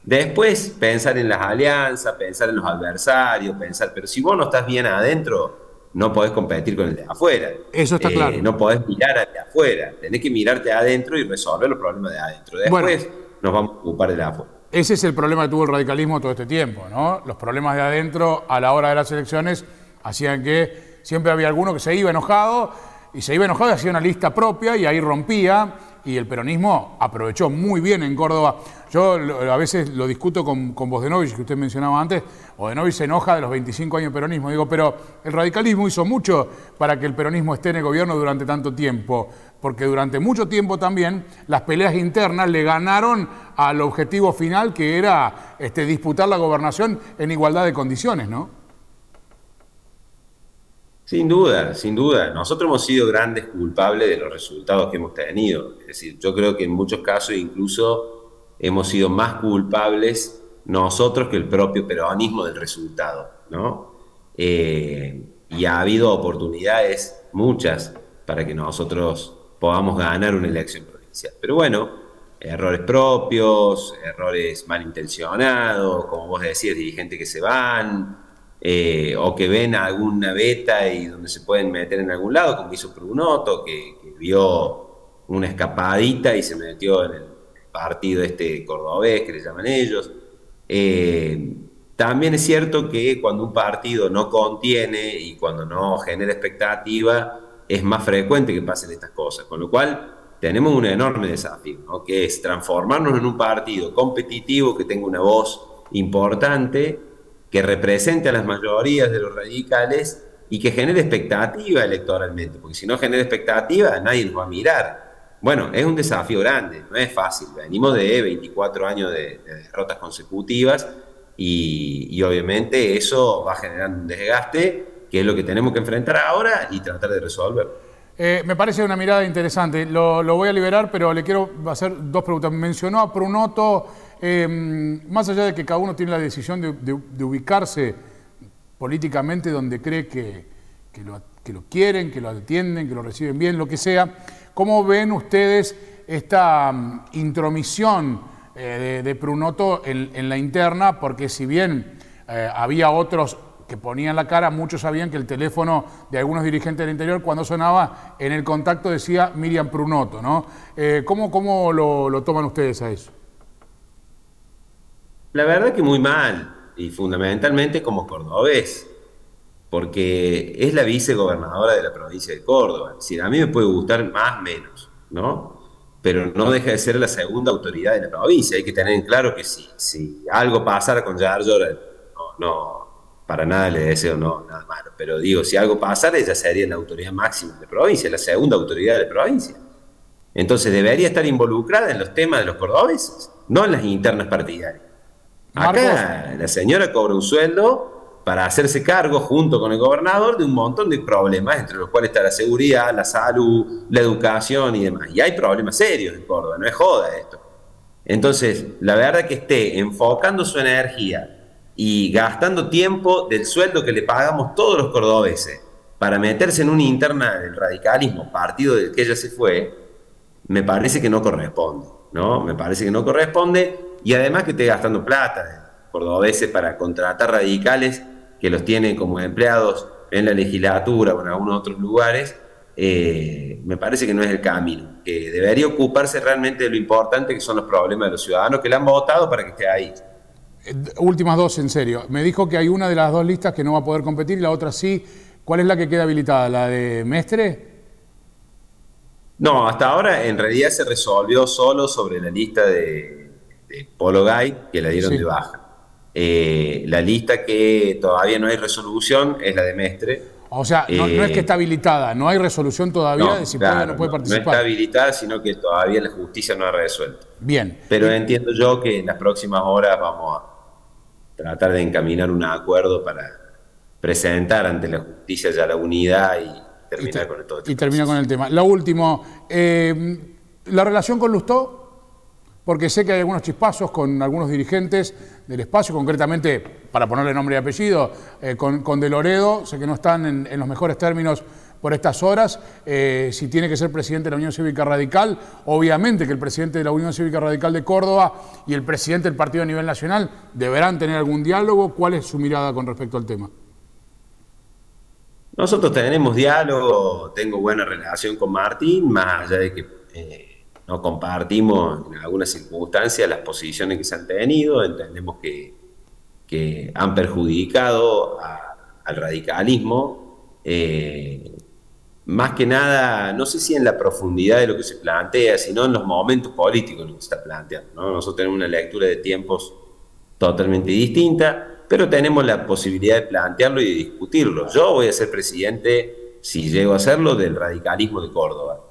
Después pensar en las alianzas, pensar en los adversarios, pensar, pero si vos no estás bien adentro, no podés competir con el de afuera. Eso está Eh, claro. No podés mirar al de afuera, tenés que mirarte adentro y resolver los problemas de adentro. Después nos vamos a ocupar de la afuera. Ese es el problema que tuvo el radicalismo todo este tiempo, ¿no? Los problemas de adentro a la hora de las elecciones hacían que siempre había alguno que se iba enojado y se iba enojado y hacía una lista propia y ahí rompía y el peronismo aprovechó muy bien en Córdoba. Yo a veces lo discuto con, con Bosdenovich, que usted mencionaba antes, Bosdenovich se enoja de los 25 años de peronismo. Digo, pero el radicalismo hizo mucho para que el peronismo esté en el gobierno durante tanto tiempo, porque durante mucho tiempo también las peleas internas le ganaron al objetivo final que era este, disputar la gobernación en igualdad de condiciones, ¿no? Sin duda, sin duda. Nosotros hemos sido grandes culpables de los resultados que hemos tenido. Es decir, yo creo que en muchos casos incluso hemos sido más culpables nosotros que el propio peronismo del resultado, ¿no? Eh, y ha habido oportunidades, muchas, para que nosotros podamos ganar una elección provincial. Pero bueno, errores propios, errores malintencionados, como vos decías, dirigentes que se van, eh, o que ven alguna beta y donde se pueden meter en algún lado, como hizo Prunoto, que, vio una escapadita y se metió en el partido este cordobés que le llaman ellos. Eh, también es cierto que cuando un partido no contiene y cuando no genera expectativa, es más frecuente que pasen estas cosas, con lo cual tenemos un enorme desafío, que es transformarnos en un partido competitivo que tenga una voz importante, que represente a las mayorías de los radicales y que genere expectativa electoralmente, porque si no genera expectativa nadie nos va a mirar. Bueno, es un desafío grande, no es fácil. Venimos de 24 años de, de derrotas consecutivas y, y obviamente eso va generando un desgaste, que es lo que tenemos que enfrentar ahora y tratar de resolver. Eh, me parece una mirada interesante. Lo, lo voy a liberar, pero le quiero hacer dos preguntas. Mencionó a Prunoto, eh, más allá de que cada uno tiene la decisión de, ubicarse políticamente donde cree que, lo, quieren, que lo atienden, que lo reciben bien, lo que sea, ¿cómo ven ustedes esta mm, intromisión eh, de, de Prunoto en, la interna? Porque si bien eh, había otros que ponían la cara, muchos sabían que el teléfono de algunos dirigentes del interior, cuando sonaba en el contacto decía Miriam Prunoto, ¿no? Eh, ¿Cómo, cómo lo toman ustedes a eso? La verdad que muy mal, y fundamentalmente como cordobés, porque es la vicegobernadora de la provincia de Córdoba. Decir, a mí me puede gustar más menos, ¿no? Pero no deja de ser la segunda autoridad de la provincia. Hay que tener en claro que si, si algo pasara con Yar no, no, para nada le deseo no, nada malo. Pero digo, si algo pasara, ella sería la autoridad máxima de la provincia, la segunda autoridad de la provincia. Entonces debería estar involucrada en los temas de los cordobeses, no en las internas partidarias. Acá la señora cobra un sueldo para hacerse cargo junto con el gobernador de un montón de problemas, entre los cuales está la seguridad, la salud, la educación y demás. Y hay problemas serios en Córdoba, no es joda esto. Entonces, la verdad que esté enfocando su energía y gastando tiempo del sueldo que le pagamos todos los cordobeses para meterse en una interna del radicalismo, partido del que ella se fue, me parece que no corresponde, ¿no? Me parece que no corresponde y además que esté gastando plata, cordobeses, para contratar radicales que los tienen como empleados en la legislatura o en algunos otros lugares, eh, me parece que no es el camino, que debería ocuparse realmente de lo importante que son los problemas de los ciudadanos que le han votado para que esté ahí. Eh, últimas dos, en serio. Me dijo que hay una de las dos listas que no va a poder competir y la otra sí. ¿Cuál es la que queda habilitada? ¿La de Mestre? No, hasta ahora en realidad se resolvió solo sobre la lista de, Polo Gay, que la dieron de baja. Eh, la lista que todavía no hay resolución es la de Mestre. O sea, no, es que eh, está habilitada, no hay resolución todavía de si puede o no puede participar. No está habilitada, sino que todavía la justicia no ha resuelto. Bien. Pero entiendo yo que en las próximas horas vamos a tratar de encaminar un acuerdo para presentar ante la justicia ya la unidad y terminar con todo Y termina con el tema. Lo último, eh, la relación con Lustó porque sé que hay algunos chispazos con algunos dirigentes del espacio, concretamente, para ponerle nombre y apellido, eh, con, De Loredo, sé que no están en, los mejores términos por estas horas, eh, si tiene que ser presidente de la Unión Cívica Radical, obviamente que el presidente de la Unión Cívica Radical de Córdoba y el presidente del partido a nivel nacional deberán tener algún diálogo. ¿Cuál es su mirada con respecto al tema? Nosotros tenemos diálogo, tengo buena relación con Martín, más allá de que... Eh, no compartimos en algunas circunstancias las posiciones que se han tenido, entendemos que, que han perjudicado al radicalismo, eh, más que nada, no sé si en la profundidad de lo que se plantea, sino en los momentos políticos en los que se está planteando. Nosotros tenemos una lectura de tiempos totalmente distinta, pero tenemos la posibilidad de plantearlo y de discutirlo. Yo voy a ser presidente, si llego a serlo, del radicalismo de Córdoba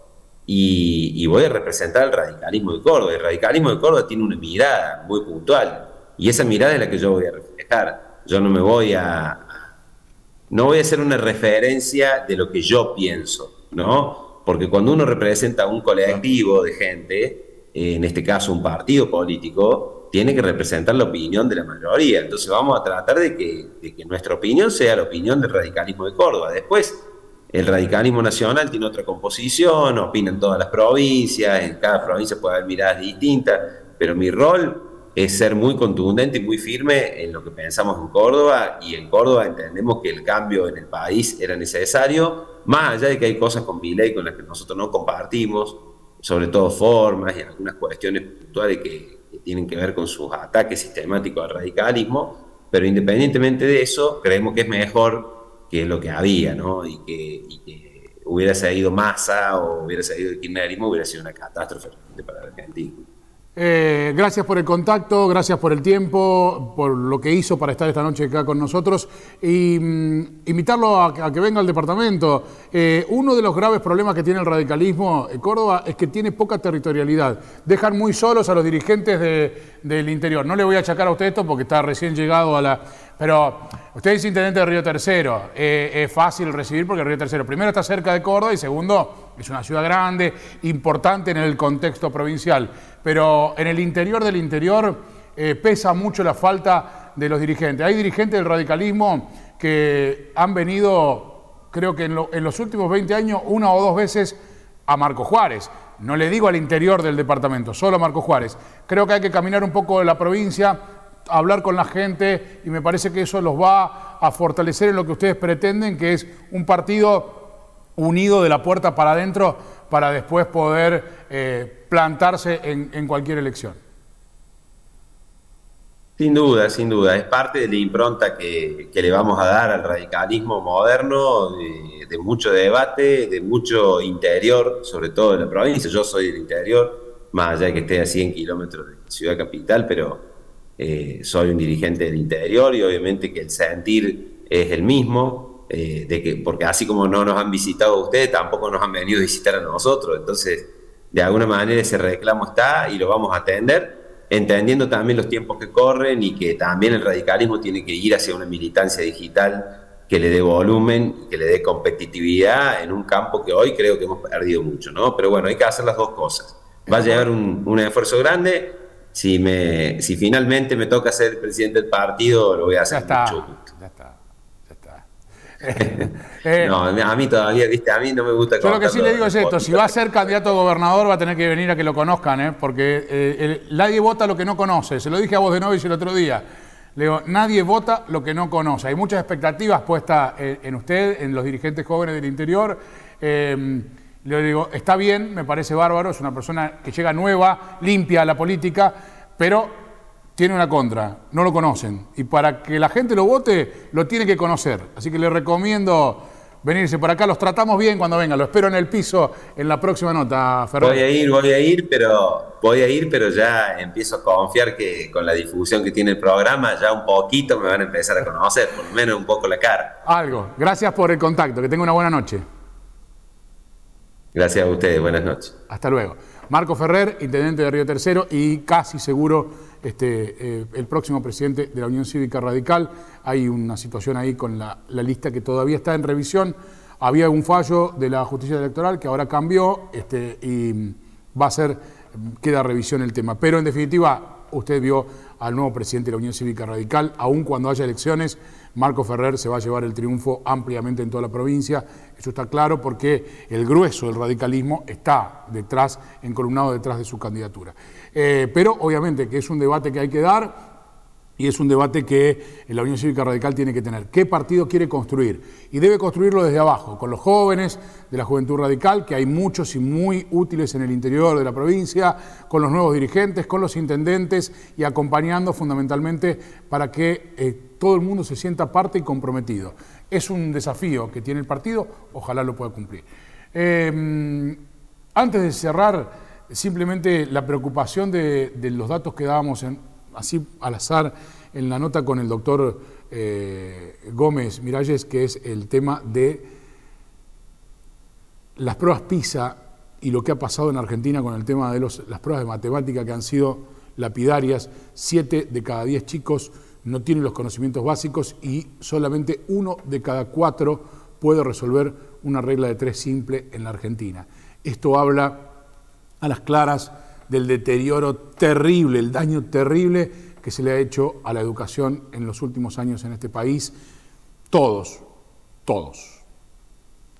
y, voy a representar el radicalismo de Córdoba. El radicalismo de Córdoba tiene una mirada muy puntual y esa mirada es la que yo voy a reflejar. Yo no me voy a... No voy a hacer una referencia de lo que yo pienso, ¿no? Porque cuando uno representa a un colectivo de gente, en este caso un partido político, tiene que representar la opinión de la mayoría. Entonces vamos a tratar de que, de que nuestra opinión sea la opinión del radicalismo de Córdoba. Después, el radicalismo nacional tiene otra composición, opinan todas las provincias, en cada provincia puede haber miradas distintas, pero mi rol es ser muy contundente y muy firme en lo que pensamos en Córdoba y en Córdoba entendemos que el cambio en el país era necesario, más allá de que hay cosas con mi ley con las que nosotros no compartimos, sobre todo formas y algunas cuestiones puntuales que, que tienen que ver con sus ataques sistemáticos al radicalismo, pero independientemente de eso, creemos que es mejor que es lo que había, ¿no? Y que, hubiera salido Massa o hubiera salido el kirchnerismo, hubiera sido una catástrofe para la Argentina. Eh, gracias por el contacto, gracias por el tiempo, por lo que hizo para estar esta noche acá con nosotros y mm, invitarlo a, que venga al departamento. Eh, uno de los graves problemas que tiene el radicalismo en Córdoba es que tiene poca territorialidad. Dejan muy solos a los dirigentes del interior. No le voy a achacar a usted esto porque está recién llegado a la... Pero usted es intendente de Río Tercero. Eh, es fácil recibir porque Río Tercero primero está cerca de Córdoba y segundo es una ciudad grande, importante en el contexto provincial pero en el interior del interior eh, pesa mucho la falta de los dirigentes. Hay dirigentes del radicalismo que han venido, creo que en, los últimos 20 años, una o dos veces a Marco Juárez. No le digo al interior del departamento, solo a Marco Juárez. Creo que hay que caminar un poco de la provincia, hablar con la gente y me parece que eso los va a fortalecer en lo que ustedes pretenden, que es un partido unido de la puerta para adentro para después poder eh, plantarse en, cualquier elección. Sin duda, sin duda. Es parte de la impronta que, le vamos a dar al radicalismo moderno, de, mucho debate, de mucho interior, sobre todo en la provincia. Yo soy del interior, más allá de que esté a 100 kilómetros de ciudad capital, pero eh, soy un dirigente del interior y obviamente que el sentir es el mismo, eh, de que, porque así como no nos han visitado a ustedes, tampoco nos han venido a visitar a nosotros. Entonces, de alguna manera ese reclamo está y lo vamos a atender entendiendo también los tiempos que corren y que también el radicalismo tiene que ir hacia una militancia digital que le dé volumen, que le dé competitividad en un campo que hoy creo que hemos perdido mucho, ¿no? Pero bueno, hay que hacer las dos cosas. Va a llevar un, un esfuerzo grande. Si, me, si finalmente me toca ser presidente del partido, lo voy a hacer Ya está, mucho gusto. ya está, ya está. Eh, No, a mí todavía, viste, a mí no me gusta Yo lo que sí le digo es esto, si va a ser candidato a gobernador va a tener que venir a que lo conozcan, ¿eh? porque eh, el- nadie vota lo que no conoce. Se lo dije a vos de Novich el otro día. Le digo, nadie vota lo que no conoce. Hay muchas expectativas puestas en, en usted, en los dirigentes jóvenes del interior. Eh, le digo, está bien, me parece bárbaro, es una persona que llega nueva, limpia a la política, pero tiene una contra, no lo conocen. Y para que la gente lo vote, lo tiene que conocer. Así que le recomiendo venirse por acá. Los tratamos bien cuando venga. Lo espero en el piso en la próxima nota, Ferrer. Voy a ir, voy a ir, pero voy a ir, pero ya empiezo a confiar que con la difusión que tiene el programa, ya un poquito me van a empezar a conocer, por lo menos un poco la cara. Algo. Gracias por el contacto. Que tenga una buena noche. Gracias a ustedes, buenas noches. Hasta luego. Marco Ferrer, intendente de Río Tercero y casi seguro este, eh, el próximo presidente de la Unión Cívica Radical. Hay una situación ahí con la, lista que todavía está en revisión. Había un fallo de la justicia electoral que ahora cambió este, y va a ser, queda revisión el tema. Pero en definitiva, usted vio al nuevo presidente de la Unión Cívica Radical, aun cuando haya elecciones, Marco Ferrer se va a llevar el triunfo ampliamente en toda la provincia. Eso está claro porque el grueso del radicalismo está detrás, encolumnado detrás de su candidatura. Eh, pero obviamente que es un debate que hay que dar y es un debate que la Unión Cívica Radical tiene que tener. ¿Qué partido quiere construir? Y debe construirlo desde abajo, con los jóvenes de la Juventud Radical, que hay muchos y muy útiles en el interior de la provincia, con los nuevos dirigentes, con los intendentes y acompañando fundamentalmente para que eh, todo el mundo se sienta parte y comprometido. Es un desafío que tiene el partido, ojalá lo pueda cumplir. Eh, antes de cerrar, simplemente la preocupación de, los datos que dábamos en, así al azar en la nota con el doctor eh, Gómez Miralles, que es el tema de las pruebas PISA y lo que ha pasado en Argentina con el tema de las pruebas de matemática que han sido lapidarias. Siete de cada diez chicos no tienen los conocimientos básicos y solamente uno de cada cuatro puede resolver una regla de tres simple en la Argentina. Esto habla a las claras del deterioro terrible, el daño terrible que se le ha hecho a la educación en los últimos años en este país. Todos, todos.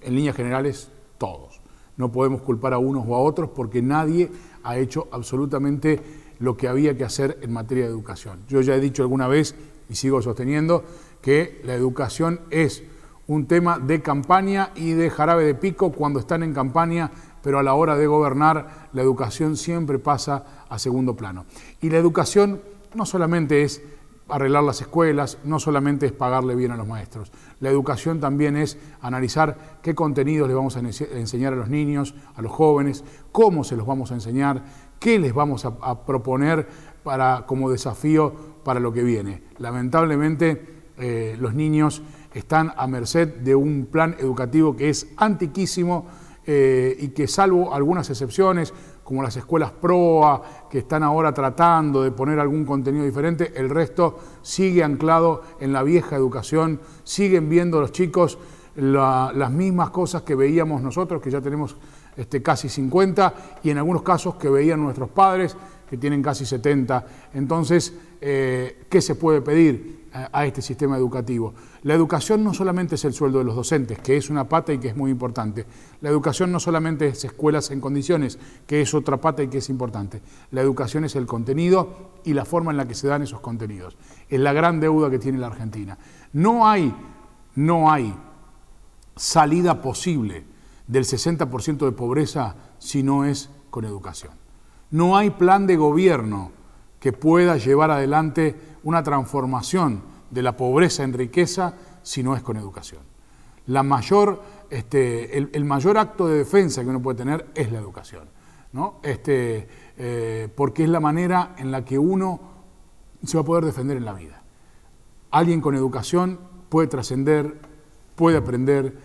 En líneas generales, todos. No podemos culpar a unos o a otros porque nadie ha hecho absolutamente lo que había que hacer en materia de educación. Yo ya he dicho alguna vez y sigo sosteniendo que la educación es un tema de campaña y de jarabe de pico cuando están en campaña pero a la hora de gobernar la educación siempre pasa a segundo plano. Y la educación no solamente es arreglar las escuelas, no solamente es pagarle bien a los maestros. La educación también es analizar qué contenidos le vamos a enseñar a los niños, a los jóvenes, cómo se los vamos a enseñar, qué les vamos a, proponer para, como desafío para lo que viene. Lamentablemente eh, los niños están a merced de un plan educativo que es antiquísimo, eh, y que salvo algunas excepciones, como las escuelas PROA, que están ahora tratando de poner algún contenido diferente, el resto sigue anclado en la vieja educación, siguen viendo los chicos la, las mismas cosas que veíamos nosotros, que ya tenemos este, casi 50, y en algunos casos que veían nuestros padres, que tienen casi 70. Entonces, eh, ¿qué se puede pedir? A este sistema educativo. La educación no solamente es el sueldo de los docentes, que es una pata y que es muy importante. La educación no solamente es escuelas en condiciones, que es otra pata y que es importante. La educación es el contenido y la forma en la que se dan esos contenidos. Es la gran deuda que tiene la Argentina. No hay, no hay salida posible del 60% de pobreza si no es con educación. No hay plan de gobierno que pueda llevar adelante una transformación de la pobreza en riqueza si no es con educación. Este, el, mayor acto de defensa que uno puede tener es la educación, ¿no? este, eh, porque es la manera en la que uno se va a poder defender en la vida. Alguien con educación puede trascender, puede aprender,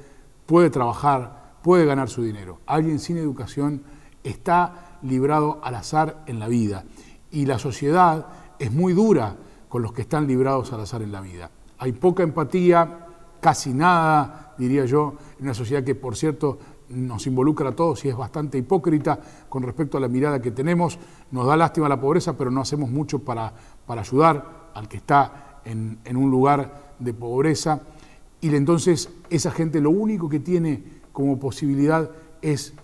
puede trabajar, puede ganar su dinero. Alguien sin educación está librado al azar en la vida y la sociedad es muy dura con los que están librados al azar en la vida. Hay poca empatía, casi nada, diría yo, en una sociedad que, por cierto, nos involucra a todos y es bastante hipócrita con respecto a la mirada que tenemos. Nos da lástima la pobreza, pero no hacemos mucho para, para ayudar al que está en, en un lugar de pobreza. Y entonces esa gente lo único que tiene como posibilidad es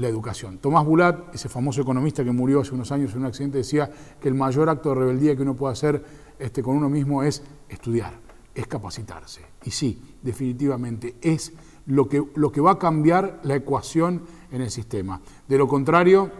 la educación. Tomás Bulat, ese famoso economista que murió hace unos años en un accidente, decía que el mayor acto de rebeldía que uno puede hacer este, con uno mismo es estudiar, es capacitarse. Y sí, definitivamente es lo que, lo que va a cambiar la ecuación en el sistema. De lo contrario,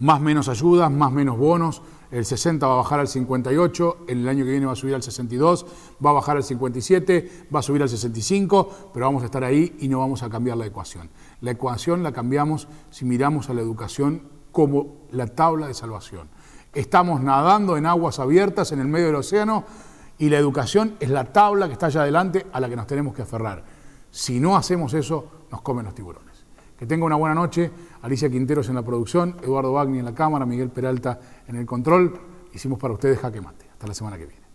más menos ayudas, más menos bonos, el 60 va a bajar al 58, en el año que viene va a subir al 62, va a bajar al 57, va a subir al 65, pero vamos a estar ahí y no vamos a cambiar la ecuación. La ecuación la cambiamos si miramos a la educación como la tabla de salvación. Estamos nadando en aguas abiertas en el medio del océano y la educación es la tabla que está allá adelante a la que nos tenemos que aferrar. Si no hacemos eso, nos comen los tiburones. Que tenga una buena noche. Alicia Quinteros en la producción, Eduardo Bagni en la cámara, Miguel Peralta en el control. Hicimos para ustedes Jaque Mate. Hasta la semana que viene.